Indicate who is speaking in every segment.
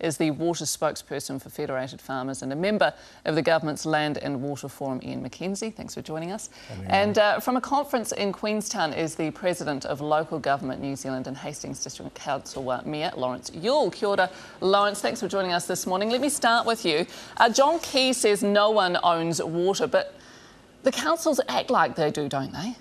Speaker 1: is the water spokesperson for Federated Farmers and a member of the government's Land and Water Forum, Ian Mackenzie. Thanks for joining us. And uh, from a conference in Queenstown is the president of Local Government New Zealand and Hastings District Council uh, Mayor Lawrence Yule. Kia ora, Lawrence. Thanks for joining us this morning. Let me start with you. Uh, John Key says no one owns water, but the councils act like they do, don't they?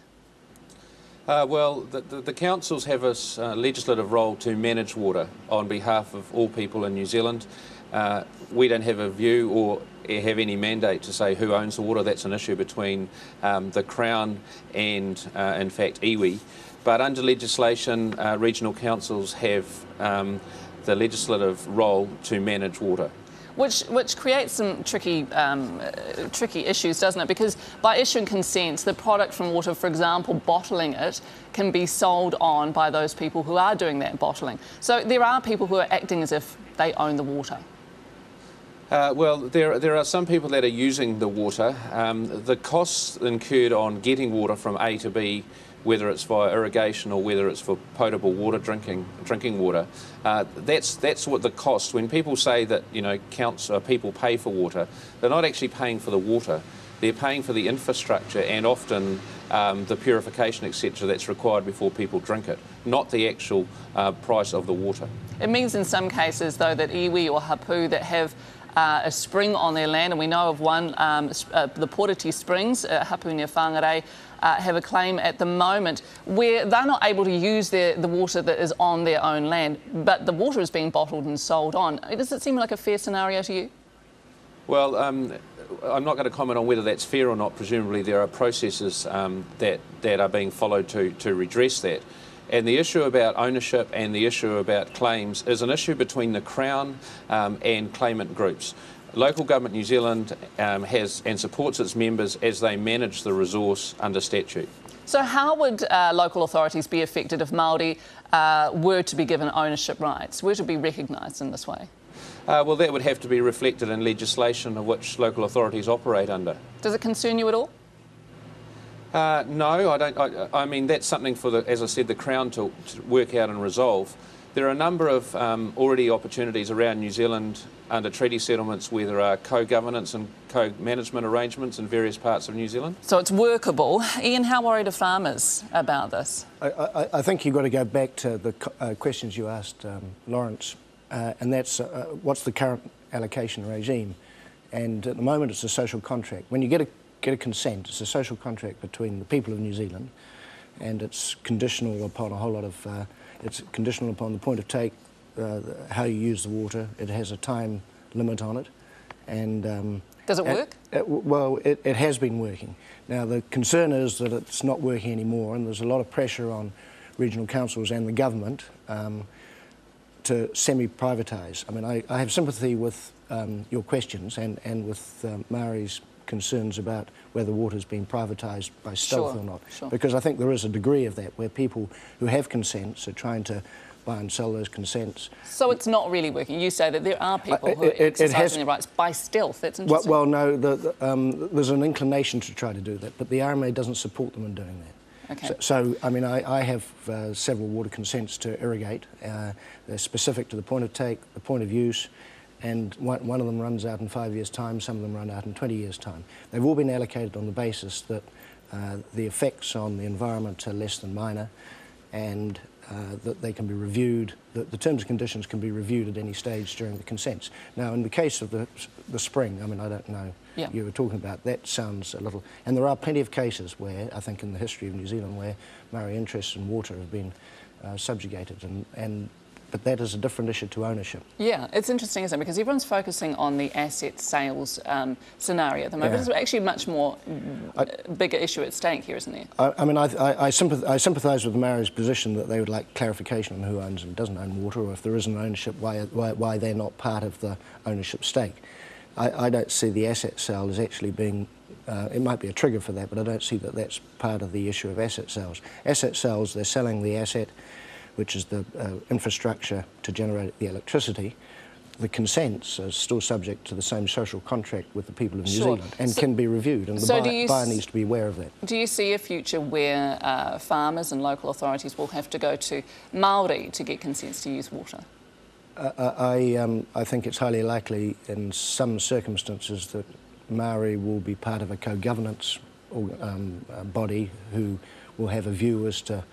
Speaker 2: Uh, well, the, the, the, councils have a uh, legislative role to manage water on behalf of all people in New Zealand. Uh, we don't have a view or have any mandate to say who owns the water. That's an issue between um, the Crown and, uh, in fact, iwi. But under legislation, uh, regional councils have um, the legislative role to manage water
Speaker 1: which which creates some tricky um, uh, tricky issues, doesn't it? Because by issuing consents, the product from water, for example, bottling it, can be sold on by those people who are doing that bottling. So there are people who are acting as if they own the water.
Speaker 2: Uh, well, there, there are some people that are using the water. Um, the costs incurred on getting water from A to B whether it's via irrigation or whether it's for potable water drinking drinking water. Uh, that's that's what the cost. When people say that you know counts uh, people pay for water, they're not actually paying for the water. They're paying for the infrastructure and often um, the purification, etc., that's required before people drink it, not the actual uh, price of the water.
Speaker 1: It means in some cases, though, that iwi or hapu that have uh, a spring on their land, and we know of one, um, uh, the Poroti Springs, uh, Whangarei, uh, have a claim at the moment where they're not able to use their, the water that is on their own land, but the water is being bottled and sold on. Does it seem like a fair scenario to you?
Speaker 2: Well, um, I'm not going to comment on whether that's fair or not. Presumably, there are processes um, that, that are being followed to, to redress that. And the issue about ownership and the issue about claims is an issue between the Crown um, and claimant groups. Local Government New Zealand um, has and supports its members as they manage the resource under statute.
Speaker 1: So, how would uh, local authorities be affected if Māori uh, were to be given ownership rights, were to be recognised in this way?
Speaker 2: Uh, well, that would have to be reflected in legislation of which local authorities operate under.
Speaker 1: Does it concern you at all?
Speaker 2: Uh, no, I don't. I, I, mean, that's something for the, as I said, the Crown to, to work out and resolve. There are a number of um, already opportunities around New Zealand under treaty settlements where there are co-governance and co-management arrangements in various parts of New Zealand.
Speaker 1: So it's workable. Ian, how worried are farmers about this?
Speaker 3: I, I, I think you've got to go back to the uh, questions you asked um, Lawrence, uh, and that's uh, what's the current allocation regime? And at the moment it's a social contract. When you get a, get a consent, it's a social contract between the people of New Zealand and it's conditional upon a whole lot of uh, it's conditional upon the point of take, uh, how you use the water. It has a time limit on it. And
Speaker 1: um, Does it work?
Speaker 3: At, well, it, it has been working. Now, the concern is that it's not working anymore, and there's a lot of pressure on regional councils and the government um, to semi-privatise. I mean, I, I, have sympathy with um, your questions and, and with um, Mari's concerns about whether water's been privatised by stealth
Speaker 1: sure,
Speaker 3: or not.
Speaker 1: Sure.
Speaker 3: Because I think there is a degree of that where people who have consents are trying to buy and sell those consents.
Speaker 1: So it's not really working. You say that there are people uh, who it, are exercising has, their rights by stealth. That's interesting.
Speaker 3: Well, well no, the, the, um, there's an inclination to try to do that, but the RMA doesn't support them in doing that.
Speaker 1: Okay.
Speaker 3: So, so I mean, I, I have uh, several water consents to irrigate. Uh, they're specific to the point of take, the point of use, and one, one, of them runs out in five years' time, some of them run out in 20 years' time. They've all been allocated on the basis that uh, the effects on the environment are less than minor and uh, that they can be reviewed, that the terms and conditions can be reviewed at any stage during the consents. Now, in the case of the, the spring, I mean, I don't know,
Speaker 1: yeah.
Speaker 3: you were talking about, that sounds a little, and there are plenty of cases where, I think in the history of New Zealand, where Maori interests in water have been uh, subjugated and, and but that is a different issue to ownership.
Speaker 1: Yeah, it's interesting, isn't it? Because everyone's focusing on the asset sales um, scenario at the moment. Yeah. There's actually a much more I, bigger issue at stake here, isn't there?
Speaker 3: I, I mean, I, I, I, sympathise with the Maori's position that they would like clarification on who owns and doesn't own water, or if there is an ownership, why, why, why they're not part of the ownership stake. I, I don't see the asset sale as actually being uh, it might be a trigger for that, but I don't see that that's part of the issue of asset sales. Asset sales, they're selling the asset, which is the uh, infrastructure to generate the electricity, the consents are still subject to the same social contract with the people of New
Speaker 1: sure.
Speaker 3: Zealand and
Speaker 1: so,
Speaker 3: can be reviewed, and the
Speaker 1: so
Speaker 3: buyer, buyer needs to be aware of that.
Speaker 1: Do you see a future where uh, farmers and local authorities will have to go to Maori to get consents to use water?
Speaker 3: I, I, um, I think it's highly likely in some circumstances that Maori will be part of a co-governance um, uh, body who will have a view as to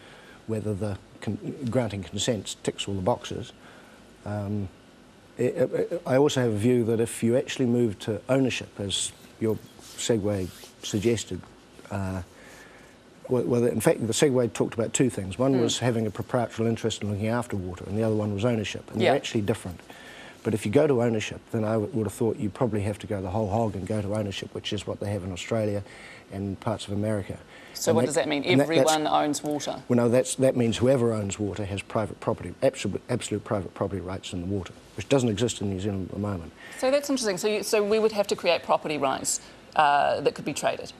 Speaker 3: whether the con- granting consent ticks all the boxes. Um, I, I- I also have a view that if you actually move to ownership, as your segue suggested, uh, well, well, in fact, the segue talked about two things. One was having a proprietary interest in looking after water, and the other one was ownership. And
Speaker 1: Yeah.
Speaker 3: they're actually different. But if you go to ownership, then I would have thought you probably have to go the whole hog and go to ownership, which is what they have in Australia and parts of America.
Speaker 1: So
Speaker 3: And
Speaker 1: what does that mean?
Speaker 3: and that-
Speaker 1: Everyone owns water.
Speaker 3: well, no, that's, that means whoever owns water has private property, absolute, absolute private property rights in the water, which doesn't exist in New Zealand at the moment.
Speaker 1: So that's interesting. So, you, so we would have to create property rights uh, that could be traded.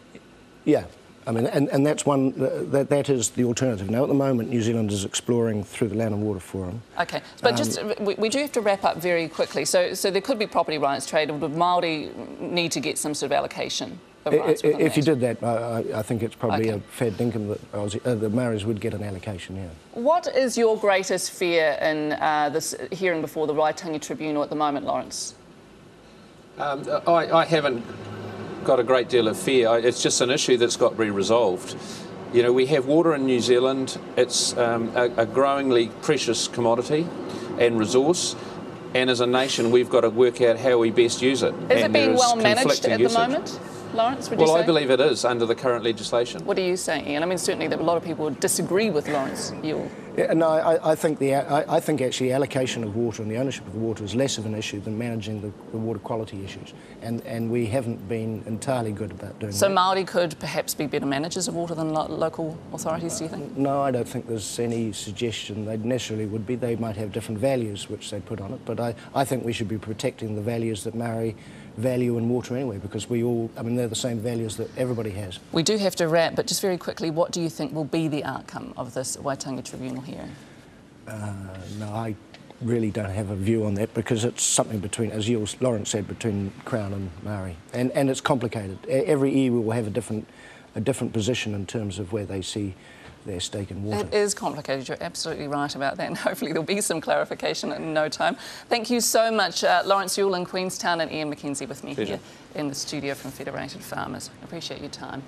Speaker 3: Yeah, I mean, and, and that's one, that, that is the alternative. Now, at the moment, New Zealand is exploring through the Land and Water Forum.
Speaker 1: Okay, but
Speaker 3: Um,
Speaker 1: just we, we do have to wrap up very quickly. So, so there could be property rights traded. Would Maori need to get some sort of allocation of rights?
Speaker 3: I- If you did that, I, I- I think it's probably
Speaker 1: Okay.
Speaker 3: a fair dinkum that Aussie, uh, the Maoris would get an allocation, yeah.
Speaker 1: What is your greatest fear in uh, this hearing before the Waitangi Tribunal at the moment, Lawrence?
Speaker 2: Um, I, I haven't got a great deal of fear. I- It's just an issue that's got to be resolved. You know, we have water in New Zealand. It's um, a, a growingly precious commodity and resource. And as a nation, we've got to work out how we best use it.
Speaker 1: Is
Speaker 2: and
Speaker 1: it being well managed
Speaker 2: conflicting
Speaker 1: at the
Speaker 2: usage.
Speaker 1: moment, Lawrence? Would you
Speaker 2: Well,
Speaker 1: say?
Speaker 2: I believe it is under the current legislation.
Speaker 1: What are you saying, Ian? I mean, certainly that a lot of people would disagree with Lawrence Yule.
Speaker 3: Yeah, no, I, I think the I, I think actually allocation of water and the ownership of the water is less of an issue than managing the, the water quality issues, and and we haven't been entirely good about doing that.
Speaker 1: So
Speaker 3: that.
Speaker 1: Maori could perhaps be better managers of water than lo- local authorities. Do you think?
Speaker 3: No, I don't think there's any suggestion they necessarily would be. They might have different values which they put on it, but I, I think we should be protecting the values that Maori value in water anyway, because we all, I mean, they're the same values that everybody has.
Speaker 1: We do have to wrap, but just very quickly, what do you think will be the outcome of this Waitangi Tribunal hearing?
Speaker 3: Uh, no, I really don't have a view on that because it's something between, as Yule Lawrence said, between Crown and Maori, and and it's complicated. Every iwi will have a different a different position in terms of where they see their stake in water.
Speaker 1: It is complicated. You're absolutely right about that, and hopefully there'll be some clarification in no time. Thank you so much, uh, Lawrence Yule in Queenstown and Ian Mackenzie with me
Speaker 2: Pleasure.
Speaker 1: here in the studio from Federated Farmers. Appreciate your time.